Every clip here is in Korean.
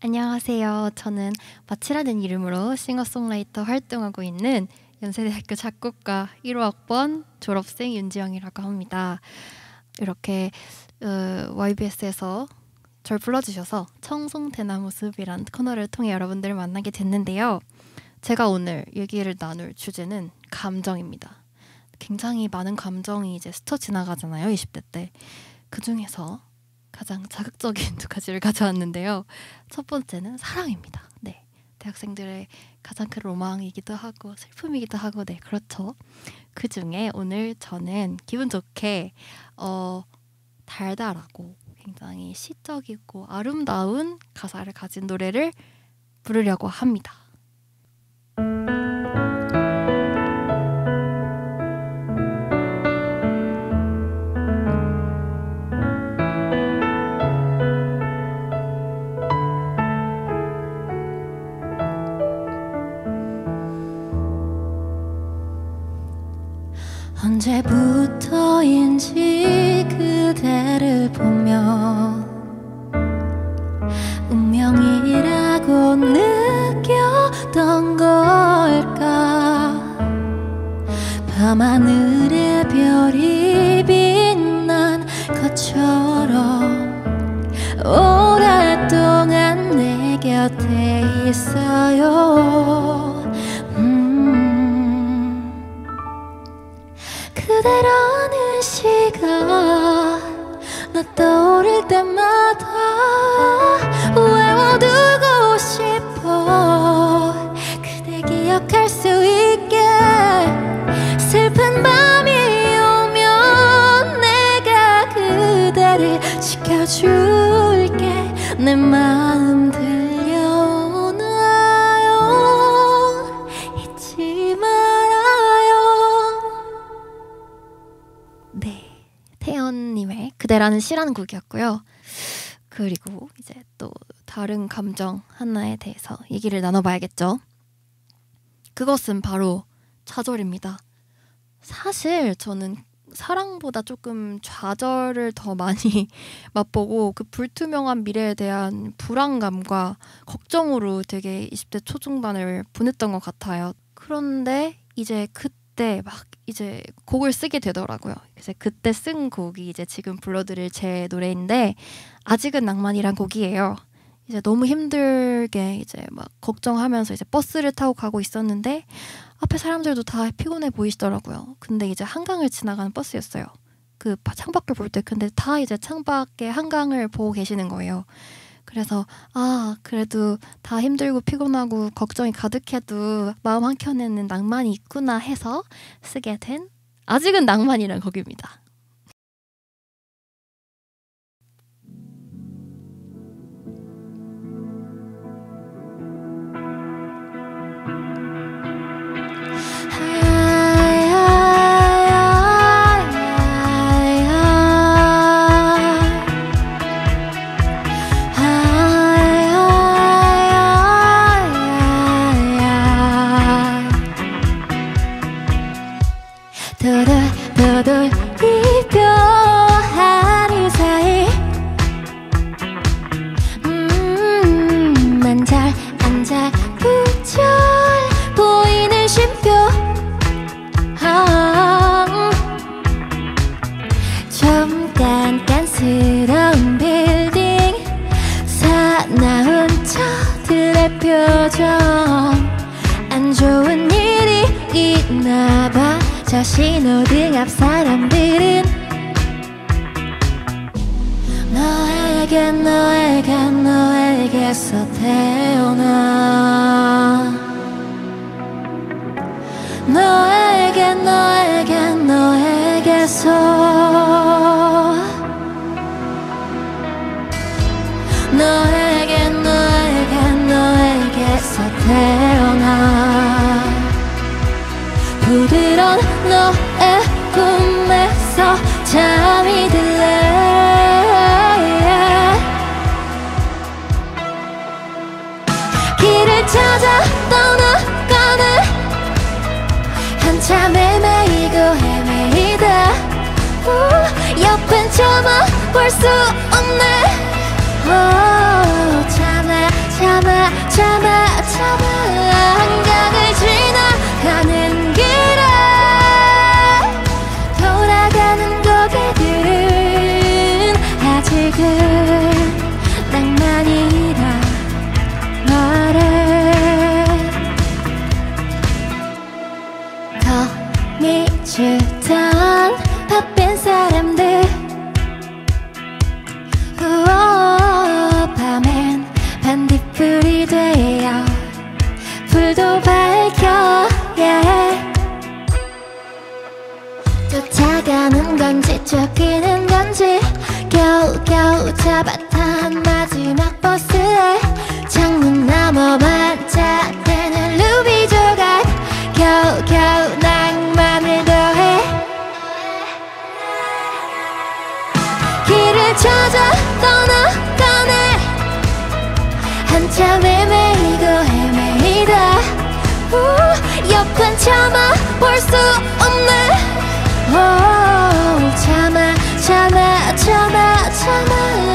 안녕하세요. 저는 마치라는 이름으로 싱어송라이터 활동하고 있는 연세대학교 작곡과 1호 학번 졸업생 윤지영이라고 합니다. 이렇게 어, YBS에서 절 불러주셔서 청송대나무 숲이란 코너를 통해 여러분들을 만나게 됐는데요. 제가 오늘 얘기를 나눌 주제는 감정입니다. 굉장히 많은 감정이 이제 스쳐 지나가잖아요. 20대 때. 그 중에서 가장 자극적인 두 가지를 가져왔는데요. 첫 번째는 사랑입니다. 네. 대학생들의 가장 큰 로망이기도 하고 슬픔이기도 하고 네 그렇죠. 그 중에 오늘 저는 기분 좋게 어 달달하고 굉장히 시적이고 아름다운 가사를 가진 노래를 부르려고 합니다. 언제부터인지 그대를 보며 운명이라고 느꼈던 걸까? 밤하늘의 별이 빛난 것처럼 오랫동안 내 곁에 있어요 그대라는 시가 나 떠오를 때마다 외워두고 싶어 그대 기억할 수 있게 슬픈 밤이 오면 내가 그대를 지켜줄게 내마 그대라는 시라는 곡이었고요. 그리고 이제 또 다른 감정 하나에 대해서 얘기를 나눠봐야겠죠. 그것은 바로 좌절입니다. 사실 저는 사랑보다 조금 좌절을 더 많이 맛보고 그 불투명한 미래에 대한 불안감과 걱정으로 되게 20대 초중반을 보냈던 것 같아요. 그런데 이제 그 때 막 이제 곡을 쓰게 되더라고요. 그래서 그때 쓴 곡이 이제 지금 불러드릴 제 노래인데 아직은 낭만이란 곡이에요. 이제 너무 힘들게 이제 막 걱정하면서 이제 버스를 타고 가고 있었는데 앞에 사람들도 다 피곤해 보이시더라고요. 근데 이제 한강을 지나가는 버스였어요. 그 창밖을 볼 때 근데 다 이제 창밖에 한강을 보고 계시는 거예요. 그래서 아 그래도 다 힘들고 피곤하고 걱정이 가득해도 마음 한켠에는 낭만이 있구나 해서 쓰게 된 아직은 낭만이란 곡입니다. 도돌도돌 이별하는 사이. 음, 만잘 앉아 부절 보이는 쉼표. 아, 좀 깐깐스러운 빌딩. 사나운 저들의 표정. 안 좋은 일이 있나 봐 저 신호등 앞 사람들은 너에게 너에게 너에게서 태어나. 너에게 부드러운 너의 꿈에서 잠이 들래. 길을 찾아 떠나가네. 한참 헤매이고 헤매이다. 우, 옆은 참아 볼 수 없네. 오, 참아 참아 참아. 한강을 지 주던 바쁜 사람들 우와 밤엔 반딧불이 되어 불도 밝혀 yeah. 쫓아가는 건지 쫓기는 건지 겨우겨우 잡았던 마지막 버스에 창문 너머 반 참 헤매이고 헤매이다. 우, 옆은 참아 볼 수 없네. 오, 참아 참아 참아 참아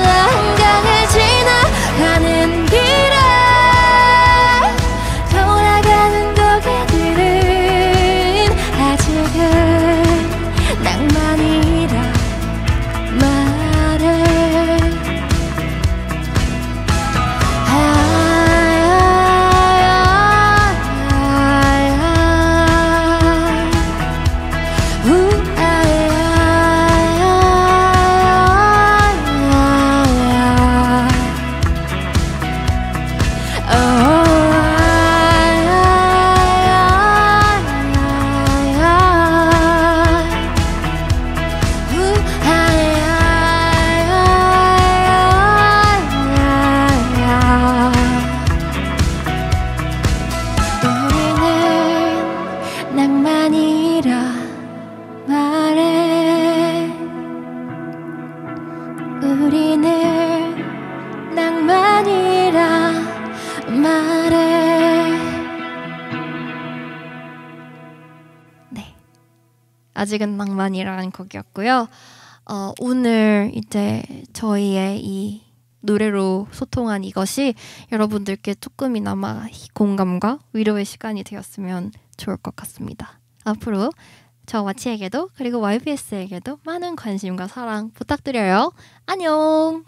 아직은 낭만이라는 곡이었고요 어, 오늘 이제 저희의 이 노래로 소통한 이것이 여러분들께 조금이나마 공감과 위로의 시간이 되었으면 좋을 것 같습니다. 앞으로 저 와치에게도 그리고 YBS에게도 많은 관심과 사랑 부탁드려요. 안녕!